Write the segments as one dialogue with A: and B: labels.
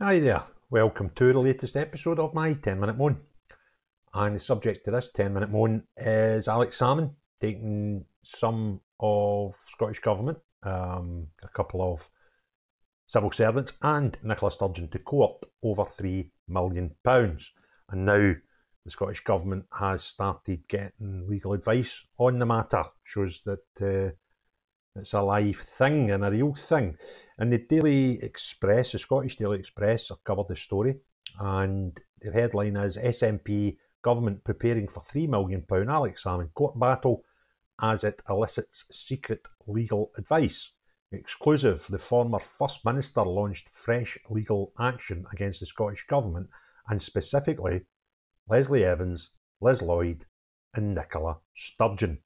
A: Hi there, welcome to the latest episode of my 10 Minute Moan. And the subject to this 10 Minute Moan is Alex Salmond taking some of Scottish Government, um, a couple of civil servants, and Nicola Sturgeon to court over £3 million. And now the Scottish Government has started getting legal advice on the matter, shows that. Uh, it's a live thing and a real thing. And the Daily Express, the Scottish Daily Express, have covered the story. And their headline is SNP government preparing for £3 million Alex Salmond court battle as it elicits secret legal advice. Exclusive, the former First Minister launched fresh legal action against the Scottish Government and specifically Leslie Evans, Liz Lloyd, and Nicola Sturgeon.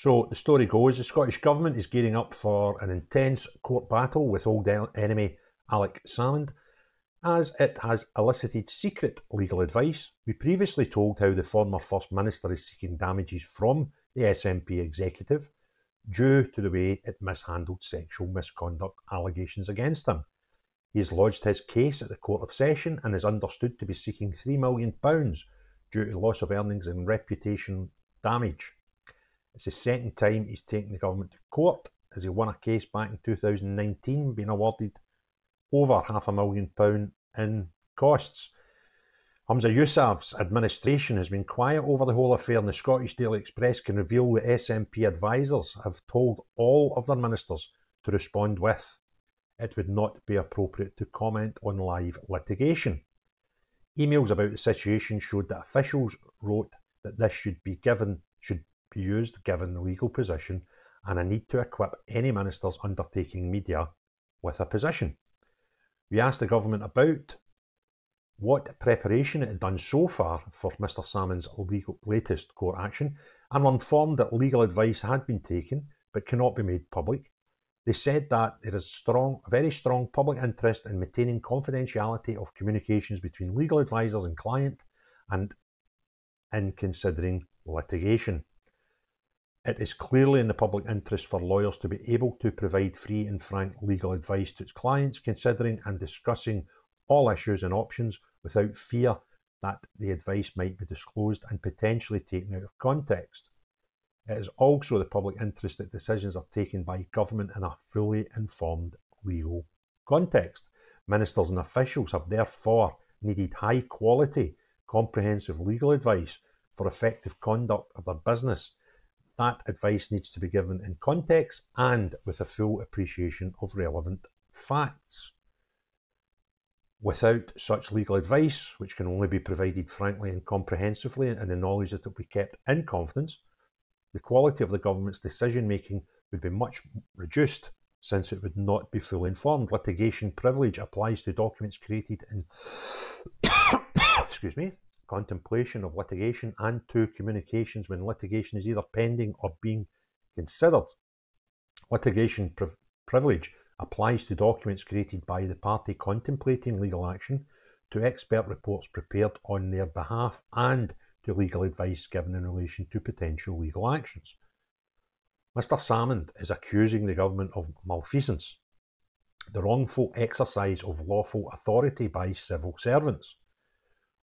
A: So the story goes the Scottish Government is gearing up for an intense court battle with old enemy Alex Salmond as it has elicited secret legal advice. We previously told how the former First Minister is seeking damages from the SNP executive due to the way it mishandled sexual misconduct allegations against him. He has lodged his case at the Court of Session and is understood to be seeking £3 million due to loss of earnings and reputation damage. It's the second time he's taken the government to court as he won a case back in 2019, being awarded over half a million pound in costs. Humza Yousaf's administration has been quiet over the whole affair, and the Scottish Daily Express can reveal that SNP advisers have told all of their ministers to respond with it would not be appropriate to comment on live litigation. Emails about the situation showed that officials wrote that this should be given used given the legal position and a need to equip any ministers undertaking media with a position. We asked the government about what preparation it had done so far for Mr Salmond's legal, latest court action and were informed that legal advice had been taken but cannot be made public. They said that there is strong, very strong public interest in maintaining confidentiality of communications between legal advisors and client and in considering litigation. It is clearly in the public interest for lawyers to be able to provide free and frank legal advice to its clients, considering and discussing all issues and options without fear that the advice might be disclosed and potentially taken out of context. It is also the public interest that decisions are taken by government in a fully informed legal context. Ministers and officials have therefore needed high quality, comprehensive legal advice for effective conduct of their business that advice needs to be given in context and with a full appreciation of relevant facts. Without such legal advice, which can only be provided frankly and comprehensively and the knowledge that it will be kept in confidence, the quality of the government's decision making would be much reduced since it would not be fully informed. Litigation privilege applies to documents created in excuse me, contemplation of litigation and two, communications when litigation is either pending or being considered. Litigation priv- privilege applies to documents created by the party contemplating legal action, to expert reports prepared on their behalf, and to legal advice given in relation to potential legal actions. Mr. Salmond is accusing the government of malfeasance, the wrongful exercise of lawful authority by civil servants.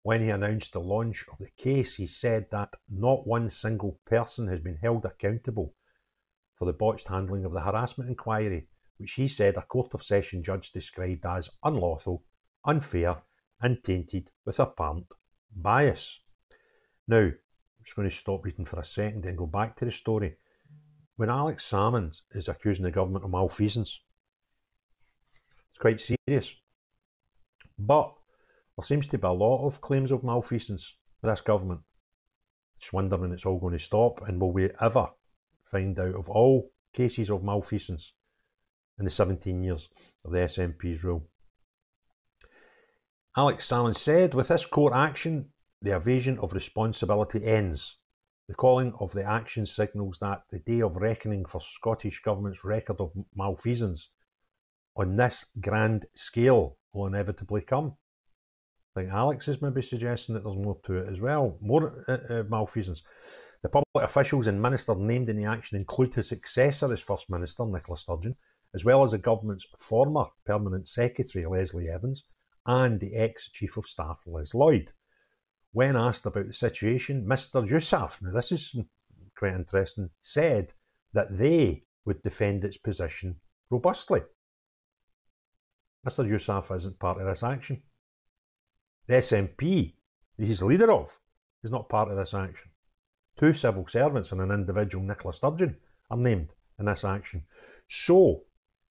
A: When he announced the launch of the case, he said that not one single person has been held accountable for the botched handling of the harassment inquiry, which he said a Court of Session judge described as unlawful, unfair, and tainted with apparent bias. Now, I'm just going to stop reading for a second and go back to the story. When Alex Salmond is accusing the government of malfeasance, it's quite serious. But there seems to be a lot of claims of malfeasance with this government. Just wondering it's all going to stop, and will we ever find out of all cases of malfeasance in the 17 years of the SNP's rule? Alex Salmond said, with this court action, the evasion of responsibility ends. The calling of the action signals that the day of reckoning for Scottish Government's record of malfeasance on this grand scale will inevitably come. I think Alex is maybe suggesting that there's more to it as well, more uh, uh, malfeasance. The public officials and minister named in the action include his successor as First Minister, Nicola Sturgeon, as well as the government's former Permanent Secretary Leslie Evans and the ex Chief of Staff Liz Lloyd. When asked about the situation, Mr. Yousaf, now this is quite interesting, said that they would defend its position robustly. Mr. Yousaf isn't part of this action. The SNP he's leader of is not part of this action. Two civil servants and an individual, Nicola Sturgeon, are named in this action. So,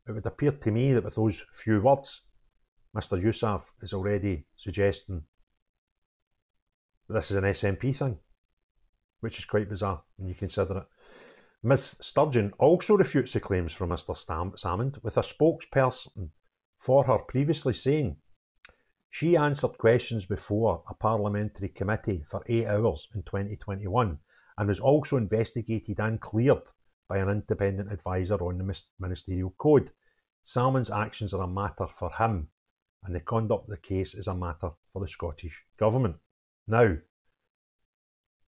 A: it would appear to me that with those few words, Mr. Yousaf is already suggesting this is an SNP thing, which is quite bizarre when you consider it. Ms. Sturgeon also refutes the claims from Mr. Salmond, with a spokesperson for her previously saying she answered questions before a parliamentary committee for eight hours in 2021 and was also investigated and cleared by an independent advisor on the ministerial code. Salmond's actions are a matter for him, and the conduct of the case is a matter for the Scottish Government. Now,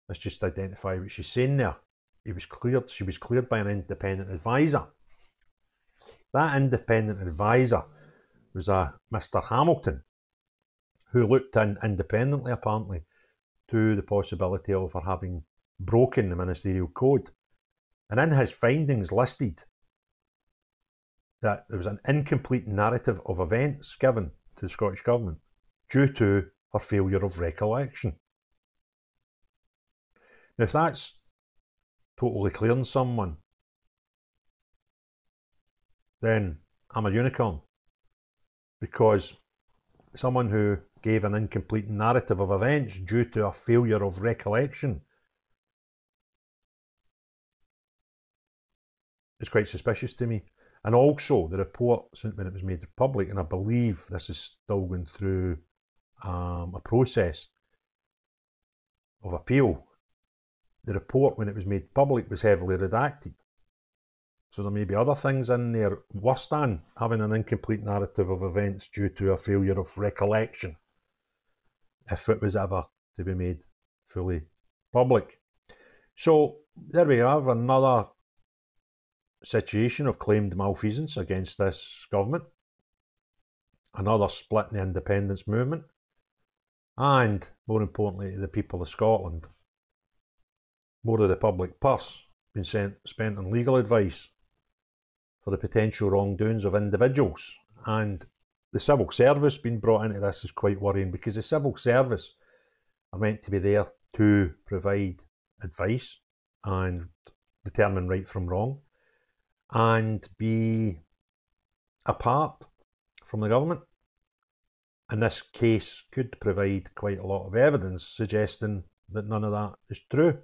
A: let's just identify what she's saying there. He was cleared, she was cleared by an independent advisor. That independent advisor was uh, a Mr. Hamilton, who looked in independently, apparently, to the possibility of her having broken the ministerial code. And in his findings listed that there was an incomplete narrative of events given to the Scottish Government due to her failure of recollection. Now, if that's totally clearing someone, then I'm a unicorn. Because someone who gave an incomplete narrative of events due to a failure of recollection It's quite suspicious to me. And also, the report, when it was made public, and I believe this is still going through um, a process of appeal, the report, when it was made public, was heavily redacted. So there may be other things in there worse than having an incomplete narrative of events due to a failure of recollection, if it was ever to be made fully public. So there we have another situation of claimed malfeasance against this government, another split in the independence movement, and more importantly, the people of Scotland. More of the public purse being sent, spent on legal advice for the potential wrongdoings of individuals. And the civil service being brought into this is quite worrying because the civil service are meant to be there to provide advice and determine right from wrong and be apart from the government. And this case could provide quite a lot of evidence suggesting that none of that is true.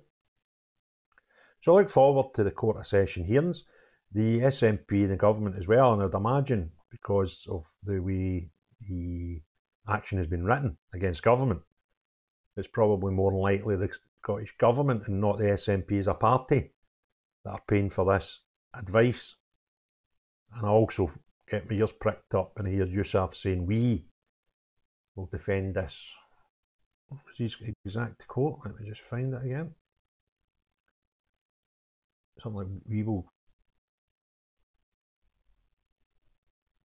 A: So I look forward to the Court of Session hearings the SNP, the government as well, and I'd imagine because of the way the action has been written against government, it's probably more likely the Scottish Government and not the SNP as a party that are paying for this advice. And I also get my ears pricked up and hear Yousaf saying, We will defend this. What was his exact quote? Let me just find it again. Something like, We will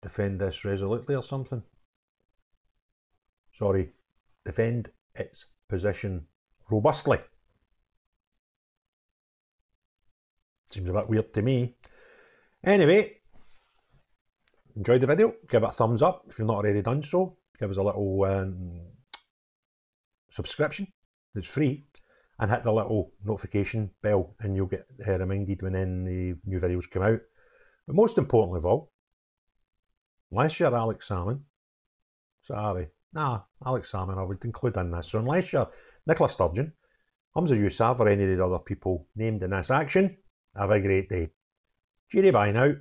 A: defend this resolutely or something. Sorry, defend its position robustly. Seems a bit weird to me. Anyway, enjoyed the video. Give it a thumbs up if you've not already done so. Give us a little um, subscription. It's free. And hit the little notification bell and you'll get uh, reminded when any new videos come out. But most importantly of all, unless you're Alex Salmond, sorry, nah, Alex Salmond I would include in this. So unless you're Nicola Sturgeon, Humza Yousaf or any of the other people named in this action, have a great day. Cheery bye now.